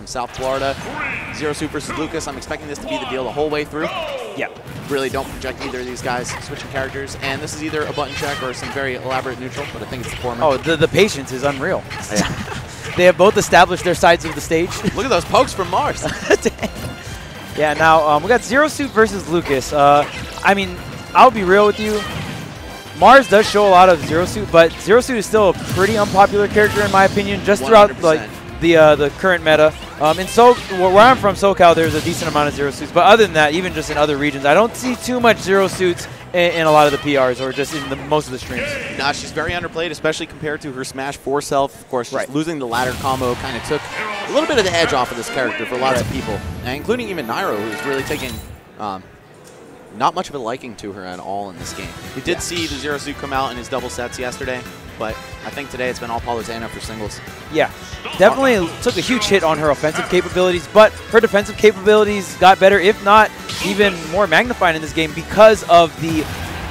from South Florida. Zero Suit versus Lucas. I'm expecting this to be the deal the whole way through. Yeah. Really don't project either of these guys switching characters. And this is either a button check or some very elaborate neutral, but I think it's the former. Oh, the, the patience is unreal. they have both established their sides of the stage. Look at those pokes from Marss. yeah, now um, we got Zero Suit versus Lucas. Uh, I mean, I'll be real with you. Marss does show a lot of Zero Suit, but Zero Suit is still a pretty unpopular character in my opinion, just throughout 100%. like the uh, the current meta. Um, in so where I'm from, SoCal, there's a decent amount of Zero Suits, but other than that, even just in other regions, I don't see too much Zero Suits in, in a lot of the PRs or just in the most of the streams. Nah, she's very underplayed, especially compared to her Smash 4 self. Of course, just Right. losing the ladder combo kind of took a little bit of the edge off of this character for lots of people, and including even Nairo, who's really taking um, not much of a liking to her at all in this game. We did see the Zero Suit come out in his double sets yesterday, but I think today it's been all Palutena for singles. Yeah, definitely took a huge hit on her offensive capabilities, but her defensive capabilities got better, if not even more magnified in this game because of the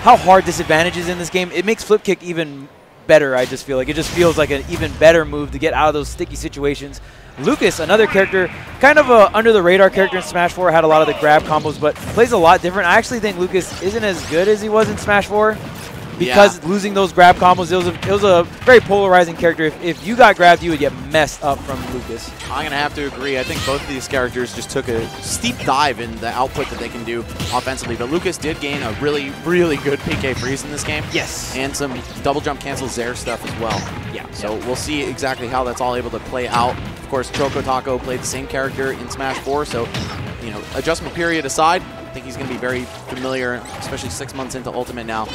how hard disadvantage is in this game. It makes flip kick even better. I just feel like it just feels like an even better move to get out of those sticky situations. Lucas, another character, kind of a under the radar character in Smash 4, had a lot of the grab combos, but plays a lot different. I actually think Lucas isn't as good as he was in Smash 4 because losing those grab combos, it was a, it was a very polarizing character. If, if you got grabbed, you would get messed up from Lucas. I'm going to have to agree. I think both of these characters just took a steep dive in the output that they can do offensively. But Lucas did gain a really, really good PK freeze in this game. Yes. And some double jump cancel Zair stuff as well. Yeah. So we'll see exactly how that's all able to play out. Of course, Chocotaco played the same character in Smash 4. So, you know, adjustment period aside, think he's going to be very familiar, especially six months into Ultimate now.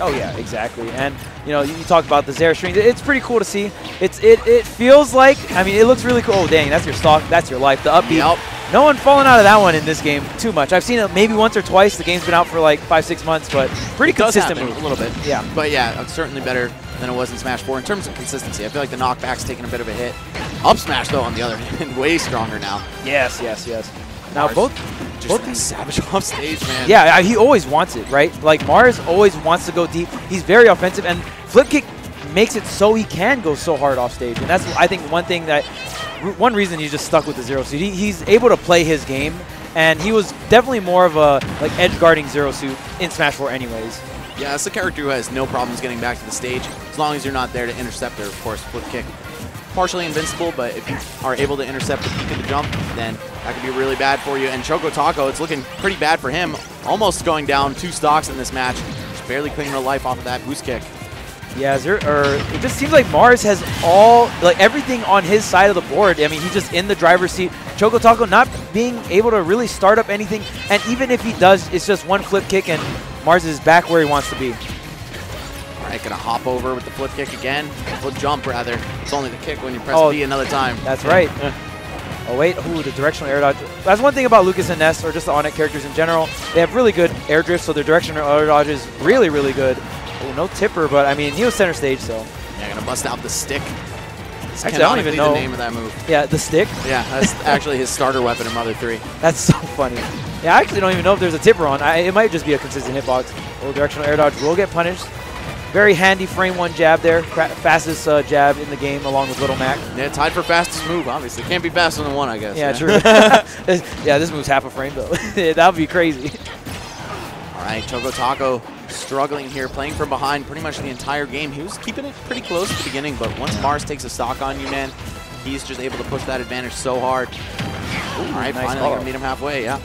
Oh yeah, exactly. And you know, you you talked about the Zair strings. It's pretty cool to see. It's it it feels like I mean, it looks really cool. Oh dang, that's your stock. That's your life. The up B. Yep. No one falling out of that one in this game too much. I've seen it maybe once or twice. The game's been out for like five six months, but pretty It consistent move. a little bit. Yeah. But yeah, it's certainly better than it was in Smash 4 in terms of consistency. I feel like the knockback's taking a bit of a hit. Up smash, though, on the other hand, way stronger now. Yes, yes, yes. Now both both these savage off stage, man. Yeah, he always wants it, right? Like Marss always wants to go deep. He's very offensive, and flip kick makes it so he can go so hard off stage. And that's I think one thing that one reason he's just stuck with the zero suit. He, he's able to play his game, and he was definitely more of a like edge guarding zero suit in Smash 4, anyways. Yeah, it's a character who has no problems getting back to the stage as long as you're not there to intercept her, of course, flip kick. Partially invincible, but if you are able to intercept the peak of the jump, then that could be really bad for you. And Chocotaco, it's looking pretty bad for him. Almost going down two stocks in this match. Just barely cleaning her life off of that boost kick. Yeah, there, or it just seems like Marss has all like everything on his side of the board. I mean, he's just in the driver's seat. Chocotaco not being able to really start up anything, and even if he does, it's just one flip kick, and Marss is back where he wants to be. Right, gonna hop over with the flip kick again. Flip jump, rather. It's only the kick when you press Oh, B another time. That's right. Oh wait, ooh, the directional air dodge. That's one thing about Lucas and Ness, or just the Onyx characters in general. They have really good air drift, so their directional air dodge is really, really good. Oh, no tipper, but I mean, he was center stage, so. Yeah, gonna bust out the stick. It's Actually, I don't even know. the name of that move. Yeah, the stick. Yeah, that's actually his starter weapon in Mother 3. That's so funny. Yeah, I actually don't even know if there's a tipper on. I, it might just be a consistent hitbox. Oh, directional air dodge will get punished. Very handy frame one jab there. Fastest uh, jab in the game along with Little Mac. Yeah, tied for fastest move, obviously. Can't be faster than one, I guess. Yeah, true. yeah, this move's half a frame though. that would be crazy. All right, Chocotaco struggling here, playing from behind pretty much the entire game. He was keeping it pretty close at the beginning, but once Marss takes a stock on you, man, he's just able to push that advantage so hard. All right, nice finally call. gonna meet him halfway, yeah.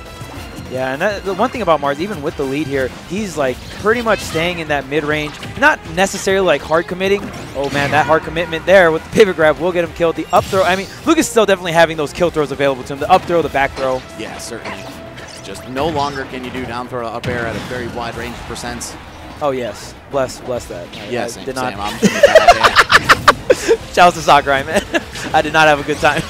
Yeah, and that, the one thing about Marss, even with the lead here, he's like pretty much staying in that mid range. Not necessarily like hard committing. Oh man, that hard commitment there with the pivot grab will get him killed. The up throw, I mean, Lucas is still definitely having those kill throws available to him. The up throw, the back throw. Yeah, certainly. Just no longer can you do down throw up air at a very wide range of percents. Oh yes, bless bless that. I- Yeah, I same, did same. not. I'm that, Shout out to Sakurai, man. I did not have a good time.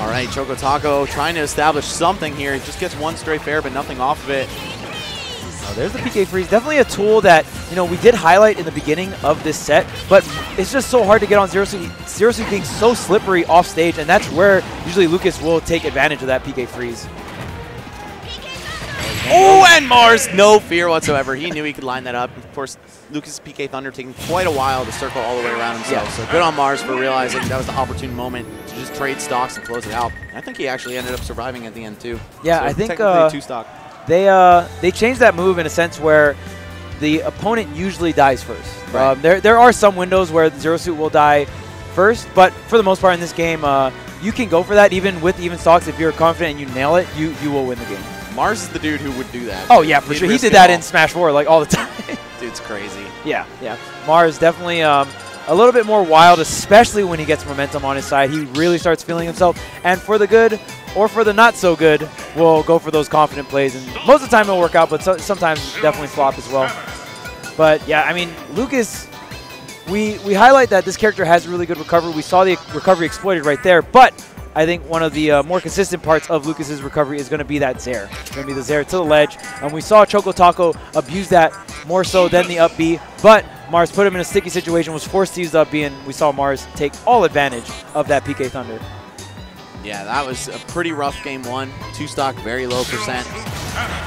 Yeah. All right, Chocotaco trying to establish something here. He just gets one straight fair, but nothing off of it. Oh, there's the PK freeze. Definitely a tool that you know we did highlight in the beginning of this set, but it's just so hard to get on zero suit. Zero suit being so slippery off stage, and that's where usually Lucas will take advantage of that PK freeze. Oh, and Marss, no fear whatsoever. He knew he could line that up. Of course, Lucas PK Thunder taking quite a while to circle all the way around himself. Yeah. So good on Marss for realizing that was the opportune moment to just trade stocks and close it out. And I think he actually ended up surviving at the end too. Yeah, So I think, uh, two stock. They uh they changed that move in a sense where the opponent usually dies first. Right. Um, there there are some windows where Zero Suit will die first, but for the most part in this game, uh, you can go for that even with even stocks. If you're confident and you nail it, you you will win the game. Marss is the dude who would do that. Oh yeah, for He'd sure. He did that all. in Smash 4 like all the time. Dude's crazy. yeah, yeah. Marss definitely um, a little bit more wild, especially when he gets momentum on his side. He really starts feeling himself, and for the good or for the not so good, we'll go for those confident plays. And most of the time it'll work out, but so, sometimes definitely flop as well. But yeah, I mean, Lucas, we we highlight that this character has really good recovery. We saw the recovery exploited right there, but I think one of the uh, more consistent parts of Lucas's recovery is going to be that Zair. It's going to be the Zair to the ledge, and we saw Chocotaco abuse that more so than the up B, but Marss put him in a sticky situation, was forced to use the up B, and we saw Marss take all advantage of that PK Thunder. Yeah, that was a pretty rough game one. Two stock, very low percent.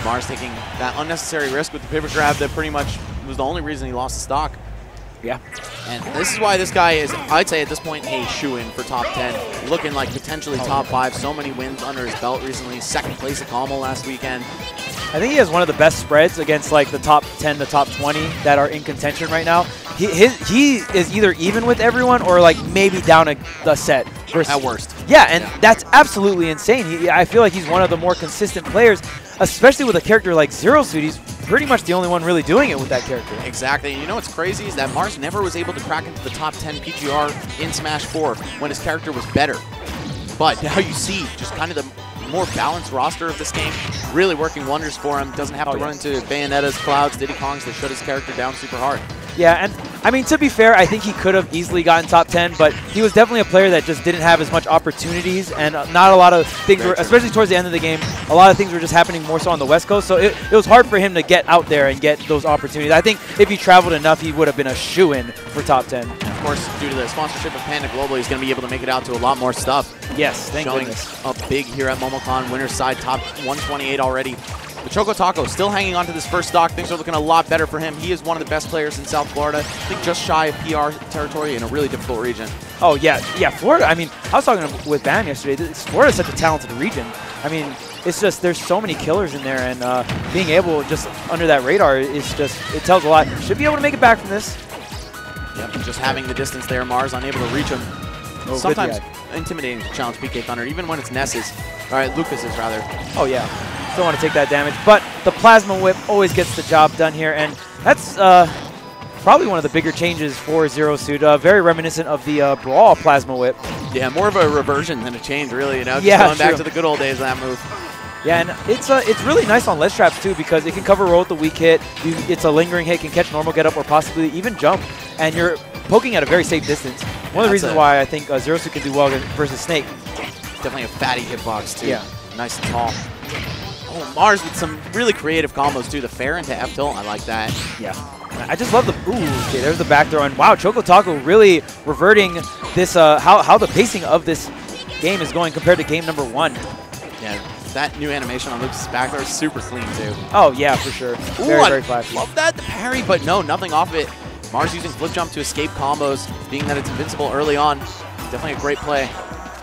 Marss taking that unnecessary risk with the pivot grab that pretty much was the only reason he lost the stock. Yeah. And this is why this guy is, I'd say at this point, a shoe-in for top 10. Looking like potentially top 5. So many wins under his belt recently. Second place at Carmel last weekend. I think he has one of the best spreads against like the top 10 the top 20 that are in contention right now. He his, he is either even with everyone or like maybe down a, a set. Versus, At worst. Yeah, and Yeah. that's absolutely insane. He, I feel like he's one of the more consistent players, especially with a character like Zero Suit. He's pretty much the only one really doing it with that character. Exactly. And you know what's crazy is that Marss never was able to crack into the top 10 PGR in Smash 4 when his character was better. But now you see just kind of the more balanced roster of this game really working wonders for him. Doesn't have Oh, to run into Bayonetta's, Clouds, Diddy Kongs. They shut his character down super hard. Yeah, and I mean to be fair, I think he could have easily gotten top 10, but he was definitely a player that just didn't have as much opportunities, and uh, not a lot of things Very were, true. especially towards the end of the game, a lot of things were just happening more so on the West Coast. So it, it was hard for him to get out there and get those opportunities. I think if he traveled enough, he would have been a shoe in for top 10. Of course, due to the sponsorship of Panda Global, he's going to be able to make it out to a lot more stuff. Yes, thank showing goodness. up big here at MomoCon. Winner's side top 128 already. But Chocotaco still hanging on to this first stock. Things are looking a lot better for him. He is one of the best players in South Florida. I think just shy of PR territory in a really difficult region. Oh yeah, yeah. Florida. I mean, I was talking with Bam yesterday. This- Florida is such a talented region. I mean, it's just there's so many killers in there, and uh, being able just under that radar is just it tells a lot. Should be able to make it back from this. Yep. Just having the distance there, Marss unable to reach him. Oh, Sometimes intimidating to challenge PK Thunder, even when it's Ness's. All right, Lucas's rather. Oh yeah, don't want to take that damage, but the plasma whip always gets the job done here, and that's uh, probably one of the bigger changes for Zero Suit. Uh, very reminiscent of the uh, Brawl plasma whip. Yeah, more of a reversion than a change, really. You know, just Yeah, going back to the good old days of that move. Yeah, and it's uh, it's really nice on ledge traps too because it can cover roll with the weak hit. You, it's a lingering hit, can catch normal get up or possibly even jump, and you're poking at a very safe distance. One of the reasons why I think uh, Zero Suit can do well versus Snake. Definitely a fatty hitbox, too. Yeah. Nice and tall. Oh, Marss with some really creative combos, too. The fair into F tilt, I like that. Yeah. I just love the ooh. Okay, there's the back throw, and wow, Chocotaco really reverting this uh, how how the pacing of this game is going compared to game number one. Yeah, that new animation on Luke's back there is super clean, too. Oh yeah, for sure. Ooh, very I very flashy. Love that, the parry, but no, nothing off of it. Marss using flip jump to escape combos, being that it's invincible early on. Definitely a great play.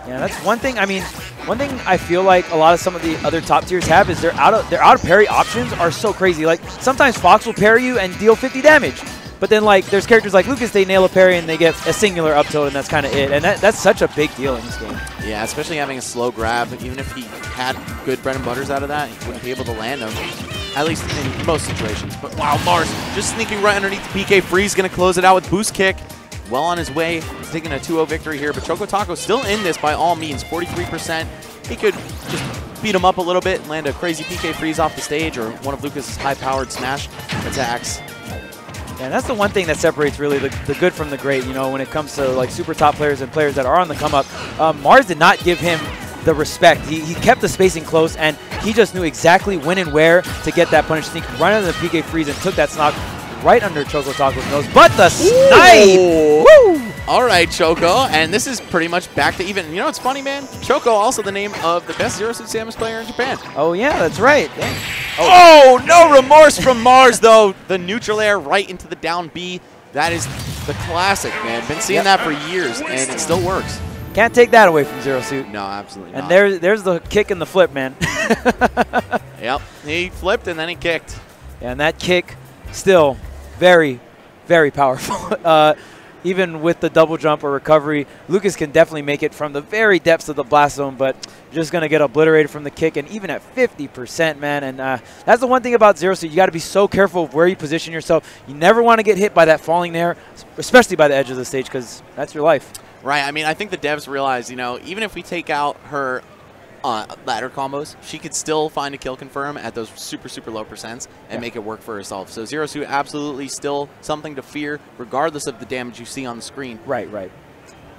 Yeah, that's one thing. I mean, one thing I feel like a lot of some of the other top tiers have is their out of their out of parry options are so crazy. Like sometimes Fox will parry you and deal 50 damage, but then like there's characters like Lucas, they nail a parry and they get a singular up tilt, and that's kind of it. And that, that's such a big deal in this game. Yeah, especially having a slow grab. Even if he had good bread and butters out of that, he wouldn't be able to land them. At least in most situations. But wow, Marss just sneaking right underneath the PK Freeze, going to close it out with boost kick. Well on his way, He's taking a 2-0 victory here. But Chocotaco still in this by all means, 43%. He could just beat him up a little bit, and land a crazy PK Freeze off the stage, or one of Lucas's high-powered smash attacks. And that's the one thing that separates really the, the good from the great, you know, when it comes to like super top players and players that are on the come up. Um, Marss did not give him the respect. He, he kept the spacing close and he just knew exactly when and where to get that punish sneak right under the PK freeze and took that stock right under Chocotaco's nose. But the snipe! Woo! All right, Choco, and this is pretty much back to even. You know what's funny, man? Choco, also the name of the best Zero Suit Samus player in Japan. Oh, yeah, that's right. Oh. oh, no remorse from Marss, though. The neutral air right into the down B. That is the classic, man. Been seeing Yep. that for years, and it still works. Can't take that away from Zero Suit. No, absolutely And not. there, there's the kick and the flip, man. Yep. He flipped and then he kicked. and that kick, still very, very powerful. uh, even with the double jump or recovery, Lucas can definitely make it from the very depths of the blast zone, but just going to get obliterated from the kick. And even at 50%, man, and uh, that's the one thing about Zero Suit. You got to be so careful of where you position yourself. You never want to get hit by that falling there, especially by the edge of the stage, because that's your life. Right. I mean, I think the devs realize, you know, even if we take out her uh, ladder combos, she could still find a kill confirm at those super, super low percents and Yeah. make it work for herself. So Zero Suit absolutely still something to fear, regardless of the damage you see on the screen. Right, right.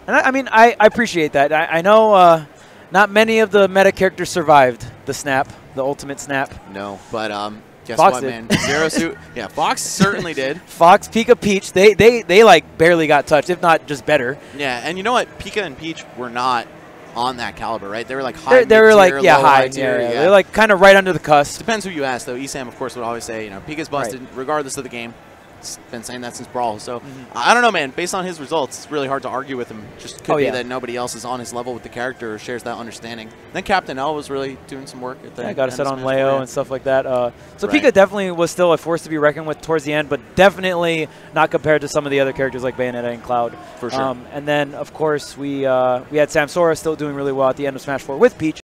And I, I mean, I, I appreciate that. I, I know uh, not many of the meta characters survived the snap, the ultimate snap. No, but um, guess Fox what, did. man? Zero Suit. Yeah, Fox certainly did. Fox, Pika, Peach, they, they, they like barely got touched, if not just better. Yeah, and you know what? Pika and Peach were not on that caliber, right? They were like high. They're, they were like, yeah, high. tier, yeah, yeah. They're like kind of right under the cusp. Depends who you ask, though. Esam, of course, would always say, you know, Pika's busted regardless of the game. Been saying that since Brawl. So Mm-hmm. I I don't know, man. Based on his results, it's really hard to argue with him. Just could Oh, be yeah. that nobody else is on his level with the character or shares that understanding. Then Captain L was really doing some work at the. I got to set on Leo and stuff like that. Uh, so Right. Pika definitely was still a force to be reckoned with towards the end, but definitely not compared to some of the other characters like Bayonetta and Cloud. For sure. Um, and then, of course, we uh, we had Samsora still doing really well at the end of Smash 4 with Peach.